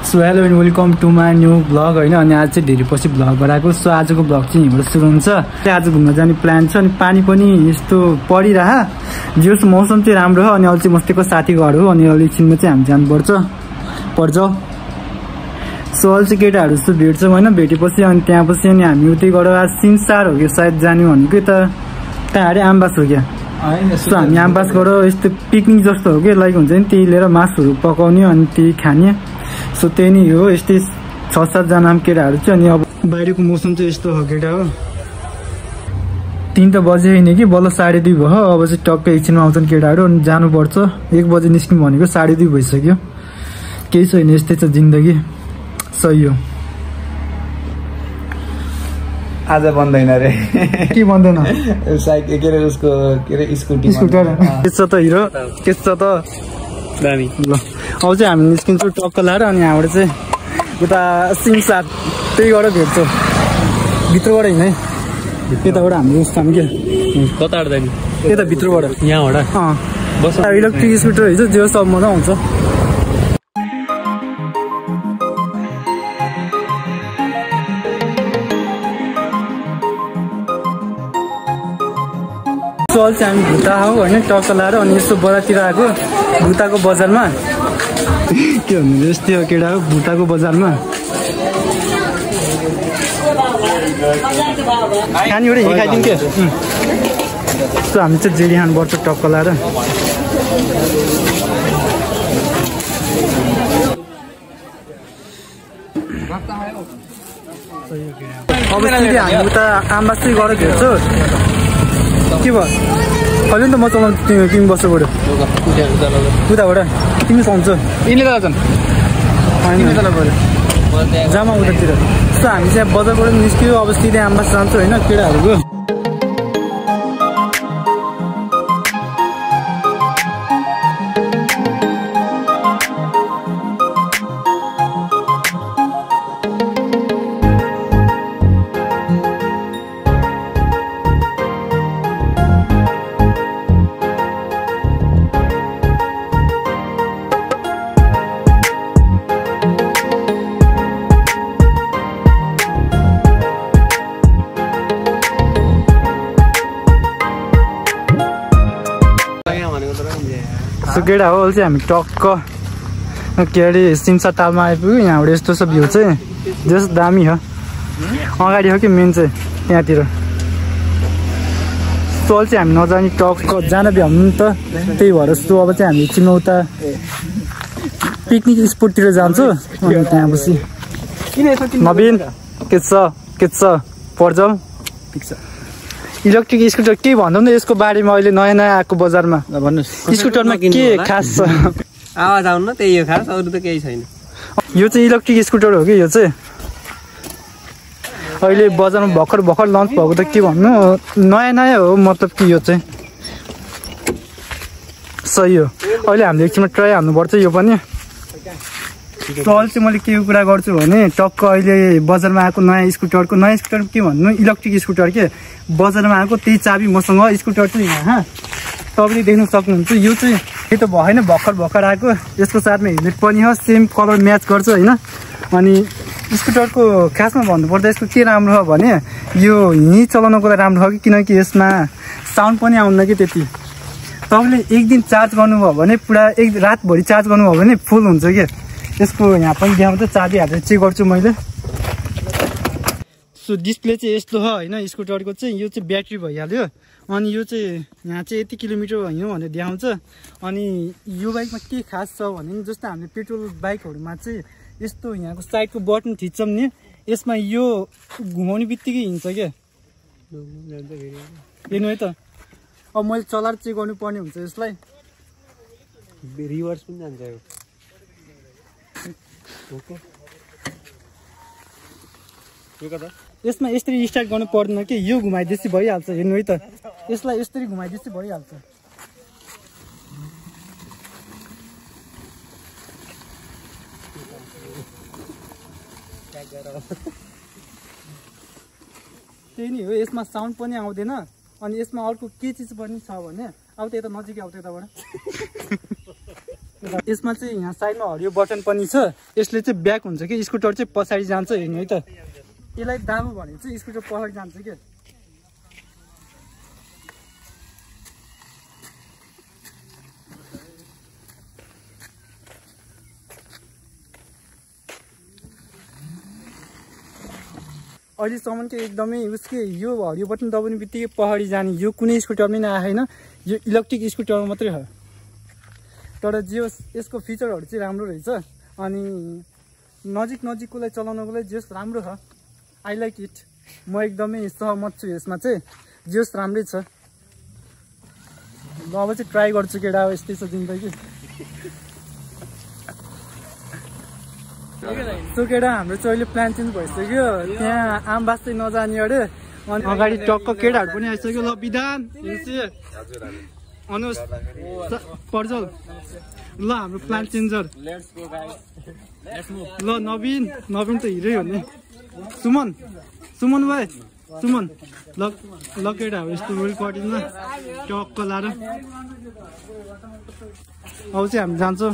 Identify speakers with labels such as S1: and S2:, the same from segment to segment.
S1: So hello and welcome to my new blog होइन? अनि आज चाहिँ धेरै पछि ब्लग बनाएको। सो आजको ब्लग चाहिँ यहीँबाट सुरु हुन्छ। आज घुम्न जाने प्लान छ अनि पानी पनि यस्तो परिरह। जियोस् मौसम चाहिँ राम्रो हो अनि अहिले चाहिँ मस्तीको साथी घर हो अनि अहिले एकछिनमा चाहिँ हामी जानुपर्छ। पर्छ। सो अहिले चाहिँ केटाहरू जस्तो भेट्छौँ होइन? भेटेपछि अनि त्यहाँ पछि अनि हामी उतै गएर आज सिमसार हो कि सायद जाने भनेको त त्यहाँ अरे? आम्बास हो क्या? सो हामी आम्बास गएर यस्तो पिकनिक जस्तो हो कि लाइक हुन्छ नि त्यही लिएर मासुहरू पकाउने अनि त्यही खाने। सो त्यही नै हो यस्तै छ सातजना केटाहरू चाहिँ अनि अब बाहिरको मौसम चाहिँ यस्तो हो केटा हो। तिन त बजे होइन कि? बल्ल साढे दुई भयो। अब चाहिँ टक्कै एकछिनमा आउँछन् केटाहरू अनि जानुपर्छ। एक बजे निस्क्यौँ भनेको साढे दुई भइसक्यो। केही छैन यस्तै छ जिन्दगी। सही हो।
S2: आज बन्दैन रे।
S1: के
S2: साइकल के अरे उसको के अरे स्कुटी
S1: स्कुटर। के छ त हिरो? के छ त?
S3: दामी।
S1: ल अब चाहिँ हामी निस्किन्छौँ टक्क लाएर अनि यहाँबाट चाहिँ उता सिमसार त्यही गरेर भेट्छौँ। भित्रबाट होइन है यताबाट हाम्रो उस के?
S3: कताबाट
S1: यता भित्रबाट।
S3: यहाँबाट?
S1: अँ।
S3: बस।
S1: इलेक्ट्रिक स्कुटर रहेछ जो सब मजा आउँछ। चल चाहिँ हामी भुता हो होइन? टक्क लाएर अनि यस्तो बजारतिर आएको भुताको बजारमा। के भन्नु यस्तै हो केटा हो भुताको बजारमा। एउटा हिँडाइदिउँ के? सो हामी चाहिँ जेडी खानुपर्छ टक्क लाएर। अब हामी उता आम्बा चाहिँ गएर भेट्छु के भयो अहिले नि त म चलाउँछु तिमी तिमी बस्छ बरु। उताबाट। तिमी चलाउँछौ
S3: यिनले त छन्
S1: होइन। जामा उतातिर। सो हामी चाहिँ बजारबाट निस्क्यो अब सिधै आम्बास जान्छौँ होइन केटाहरूको। केटा हो अहिले चाहिँ हामी टक्क। के अरे सिमसा तालमा आइपुग्यो यहाँबाट यस्तो सब भ्यू चाहिँ। जस दामी हो। अगाडि हो कि मेन चाहिँ त्यहाँतिर सो अहिले चाहिँ हामी नजाने टक्क जान भ्याउनु नि त। त्यही भएर सो अब चाहिँ हामी उता पिकनिक स्पोटतिर जान्छु। अनि त्यहाँ पछि नवीन के छ? के छ? पर्छौँ इलेक्ट्रिक स्कुटर के भनौँ न यसको बारेमा अहिले नयाँ नयाँ आएको बजारमा।
S3: भन्नुहोस्।
S1: स्कुटरमा के खास? छ
S3: आवाज आउनु न त्यही हो खास अरू त केही छैन।
S1: यो चाहिँ इलेक्ट्रिक स्कुटर हो कि यो चाहिँ? अहिले बजारमा भर्खर भर्खर लन्च भएको त के भन्नु? नयाँ नयाँ हो मतलब कि यो चाहिँ। सही हो। अहिले हामीले एकछिनमा ट्राई हाल्नुपर्छ यो पनि। अहिले चाहिँ मैले के कुरा गर्छु भने टक्क अहिले बजारमा आएको नयाँ स्कुटरको नयाँ स्कुटर के भन्नु? इलेक्ट्रिक स्कुटर के? बजारमा आएको त्यही चाबी मसँग स्कुटर चाहिँ यहाँ तपाईँले देख्नु सक्नुहुन्छ। यो चाहिँ यो त भएन भर्खर भर्खर आएको। यसको साथमा हेलमेट पनि हो सेम कलर म्याच गर्छ होइन। अनि स्कुटरको खासमा भन्नुपर्दा यसको के राम्रो हो भने यो हिँडी चलाउनको लागि राम्रो हो कि किनकि यसमा साउन्ड पनि आउँदैन कि त्यति। तपाईँले एक दिन चार्ज गर्नुभयो भने पुरा एक रातभरि चार्ज गर्नुभयो भने फुल हुन्छ क्या यसको यहाँ पनि देखाउँछ चाबी हालेर चेक गर्छु मैले। सो डिस्प्ले चाहिँ यस्तो हो होइन? स्कुटरको चाहिँ यो चाहिँ ब्याट्री भइहाल्यो। अनि यो चाहिँ यहाँ चाहिँ यति किलोमिटर हिँड्यो भनेर देखाउँछ। अनि यो बाइकमा के खास छ भने नि जस्तो हामीले पेट्रोल बाइकहरूमा चाहिँ यस्तो यहाँको साइडको बटन थिच्छौँ नि यसमा यो घुमाउने बित्तिकै हिँड्छ क्या। हेर्नु है त। अब मैले चलाएर चेक गर्नुपर्ने हुन्छ यसलाई।
S3: रिभर्स पनि जान्छ
S1: यसमा यसरी स्टार्ट गर्नु पर्दैन कि यो घुमाइदिएपछि भइहाल्छ हेर्नु है त। यसलाई यसरी घुमाइदिएपछि भइहाल्छ। त्यही नै हो यसमा साउन्ड पनि आउँदैन। अनि यसमा अर्को के चिज पनि छ भने अब त यता नजिकै आउँछ यताबाट। यसमा चाहिँ यहाँ साइडमा हरियो बटन पनि छ। यसले चाहिँ ब्याक हुन्छ कि? स्कुटर चाहिँ पछाडि जान्छ हेर्नु है त। यसलाई दाबो भने चाहिँ स्कुटर पछाडि जान्छ क्या। अहिलेसम्म चाहिँ एकदमै उसकै यो हरियो बटन दबाउने बित्तिकै पहाडी जाने यो कुनै स्कुटरमै नआएन यो इलेक्ट्रिक स्कुटर मात्रै हो। तर जे होस् यसको फिचरहरू चाहिँ राम्रो रहेछ। अनि नजिक नजिककोलाई चलाउनको लागि जे होस् राम्रो छ। आई लाइक इट म एकदमै सहमत छु यसमा चाहिँ। जे होस् राम्रै छ। ल अब चाहिँ ट्राई गर्छु केटा अब यस्तै छ जिन्दगी। सो केटा हाम्रो चाहिँ अहिले प्लान चेन्ज भइसक्यो। त्यहाँ आम बाँच्दै नजाने अरे। अनि अगाडि टक्क केटाहरू पनि आइसक्यो ल विधान अनुज पर्जल ल हाम्रो प्लान चेन्जर ल नवीन नवीन त हिरै हो नि। सुमन सुमन भाइ सुमन ल ल केटाहरू यस्तो रोल कटिङमा टक्क लाएर। अब चाहिँ हामी जान्छौँ।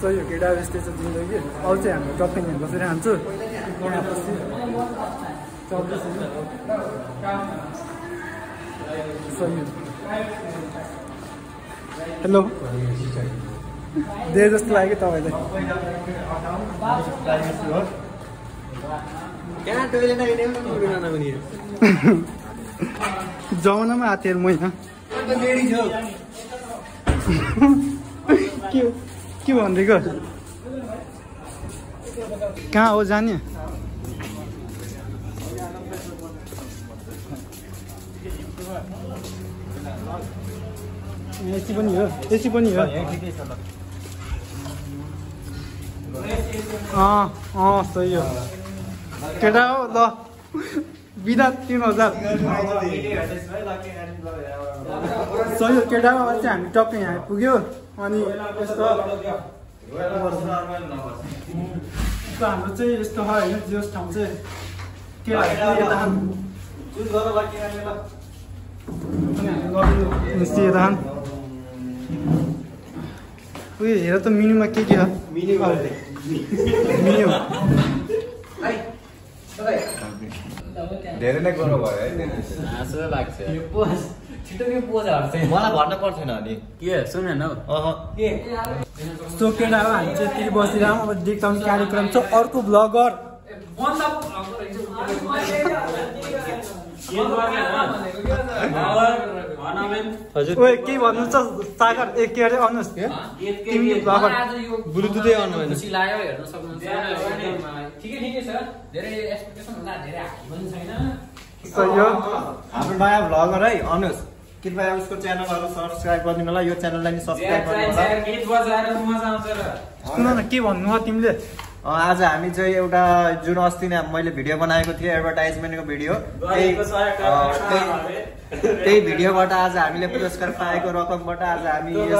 S1: सही हो केटा यस्तै छ जिन्दगी। अब चाहिँ हाम्रो टप्पिङ हेर्न बसेर पछि चौबिस हेलो दे जस्तो लाग्यो तपाईँलाई जमानामा हातेर मै होइन के के भनिदिएको कहाँ हो जाने एसी पनि हो एसी पनि हो। अँ अँ सही हो। केटा हो ल। बिना तिन हजार। सही हो केटा हो हामी टक्कै यहाँ आइपुग्यो अनि यस्तो। हाम्रो चाहिँ यस्तो होइन जोस ठाउँ चाहिँ। केटाहरू यता यस्तो यता उयो हेर त मिनुमा के के छ मिनु
S2: धेरै नै गरौँ भयो है
S4: हाँसो लाग्छ मलाई भन्न पर्थेन अनि के सुन न हौ
S1: केटा हो हामी चाहिँ बसिरहँ अब देख्छौँ कार्यक्रम छ अर्को ब्लगर ओए के भन्नु छ सागर ए के? अरे अनुज तिमी
S3: ब्लुटुथै अन भएन
S5: खुसी लाग्यो हेर्न सक्नुहुन्छ। एकदम ठिकै ठिकै छ। धेरै एक्सपेक्टेसन भन्दा धेरै हाई पनि छैन।
S1: सही हो
S4: हाम्रो नयाँ भ्लगर है अनुज कृपया उसको च्यानलहरू सब्सक्राइब गरिदिनु होला। यो च्यानललाई नि सब्सक्राइब गरिदिनु होला।
S1: सुन न के भन्नु हो तिमीले?
S4: आज हामी चाहिँ एउटा जुन अस्ति नै मैले भिडियो बनाएको थिएँ एडभर्टाइजमेन्टको भिडियो त्यही भिडियोबाट आज हामीले पुरस्कार पाएको रकमबाट आज हामी यस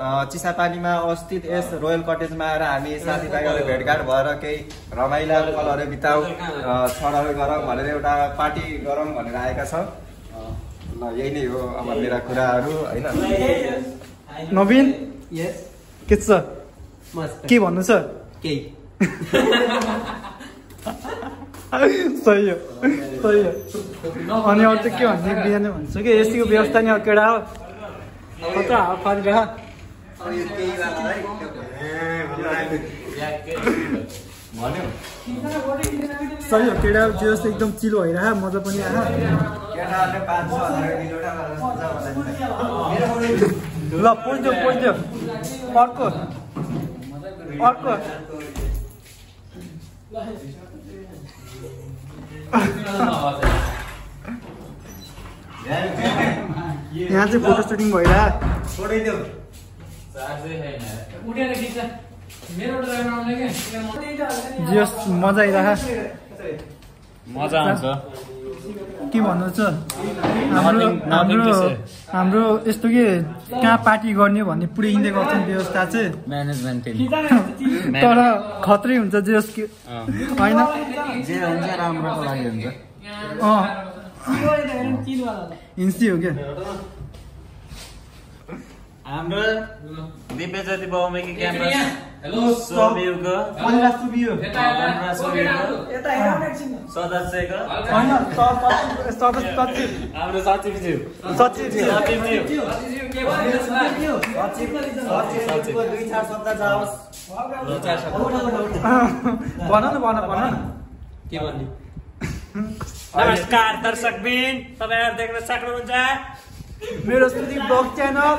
S4: अँ, चिसापानीमा अवस्थित यस रोयल कटेजमा आएर हामी साथीभाइहरू भेटघाट भएर केही रमाइला पलहरू बिताउ अँ, छरहरू गरौँ भनेर एउटा पार्टी गरौँ भनेर आएका छौँ। ल यही नै हो अब मेरा कुराहरू होइन?
S1: नवीन?
S3: यस।
S1: के छ? के भन्नु छ
S3: केही
S1: सही हो। सही हो। अनि अरू त के भन्ने? बिहानै भन्छु कि? एसीको व्यवस्था नि अब केटा हो सही हो। केटा जे जस्तो एकदम चिलो भइरह मजा पनि आयो। ल पोइन्ट पोइन्ट अर्को अर्को यहाँ चाहिँ फोटो सुटिङ भइरह
S5: उठेर खिच्छ। मेरो ड्राइभर आउने क्या
S1: जे होस् मजा आइरह
S4: मजा आउँछ।
S1: के भन्नु छ? हाम्रो हाम्रो हाम्रो यस्तो के कहाँ पार्टी गर्ने भन्ने पुरै इन्डिया गर्छन् व्यवस्था चाहिँ
S4: म्यानेजमेन्ट
S1: तर खत्रै हुन्छ जे होस् कि। होइन? इन्सी हो क्या?
S4: हाम्रो दिव्य ज्योति बहुमुखी क्याम्पस।
S1: भन न भन भन। न
S3: के भन्ने?
S4: नमस्कार दर्शकबिन। तपाईँहरू देख्न सक्नुहुन्छ
S1: मेरो श्रुति ब्लग च्यानल।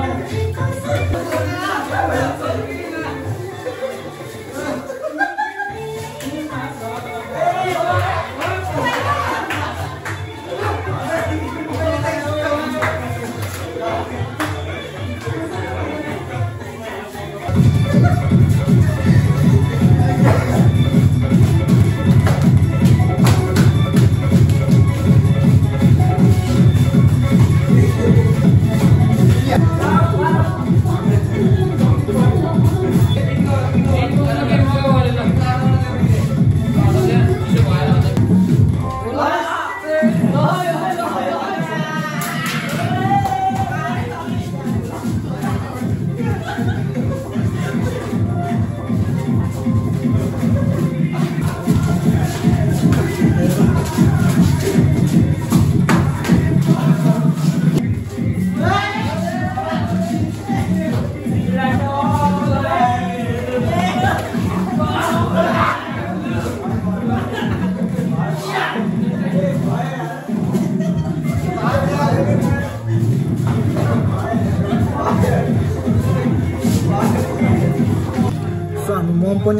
S1: フード!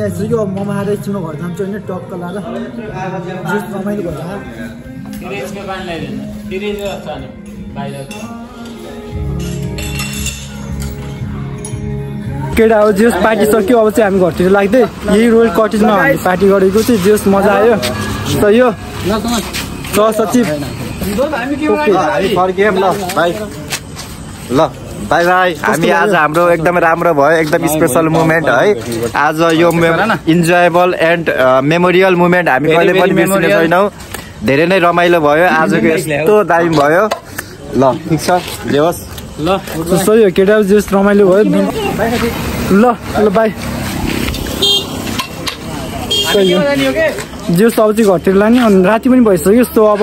S1: आइसक्यो अब मम आएर एकछिनमा घर जान्छु होइन टक्क लाएर जुस रमाइलो
S3: बाहिर
S1: केटा अब जेस पार्टी सक्यो अब चाहिँ हामी घरतिर लाग्दै यही रोयल कटेजमा हामीले पार्टी गरेको चाहिँ जेस मजा आयो। त यो सचिव
S2: हामी ल। बाई ल बाई हामी आज हाम्रो एकदम राम्रो भयो एकदम स्पेसल मुमेन्ट है। आज यो इन्जोएबल एन्ड मेमोरियल मुमेन्ट हामी कहिले पनि बिर्सिने छैनौँ धेरै नै रमाइलो भयो। आजको यस्तो दामी भयो। ल ठिक छ। ल्याओस्
S1: सही हो। केटा जेस रमाइलो भयो। ल ल बाई। सही हो। जेस अब चाहिँ घरतिर लाने। अनि राति पनि भइसक्यो। सो अब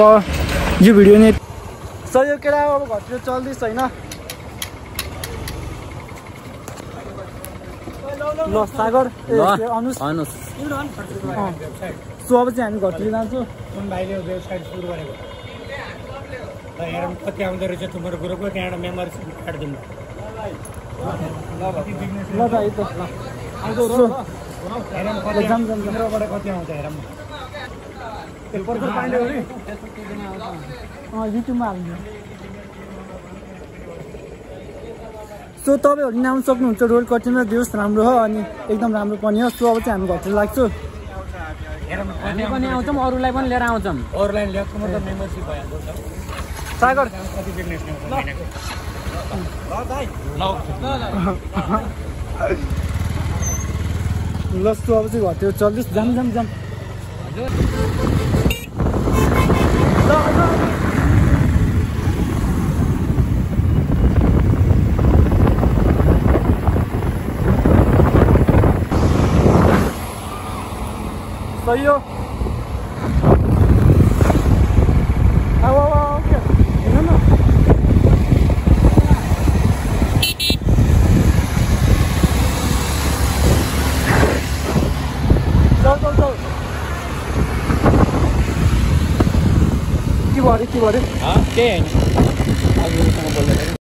S1: यो भिडियो नै सही हो केटा। अब घरतिर चल्दैछ होइन? ल सागर ए, अनुज अँ। सो अब चाहिँ हामी घरतिर जान्छौँ
S6: भाइले वेबसाइट सुरु गरेको हेरौँ कति आउँदो रहेछ तिम्रो ग्रुपको त्यहाँबाट मेम्बर काटिदिनु
S1: ल त
S6: हेरौँ कति आउँछ हेरौँ।
S1: अँ युट्युबमा हाल्नु सो तपाईँहरू आउनु सक्नुहुन्छ रोल कटिङमा दियोस् राम्रो हो अनि एकदम राम्रो पनि हो। सो अब चाहिँ हामी घरतिर लाग्छु।
S5: हामी पनि आउँछौँ अरूलाई पनि लिएर आउँछौँ।
S6: अरूलाई
S1: सागर। ल। सो अब चाहिँ घरतिर चल्दैछ। जाम जाम जाम। सही हो आऊ आऊ आऊ क्या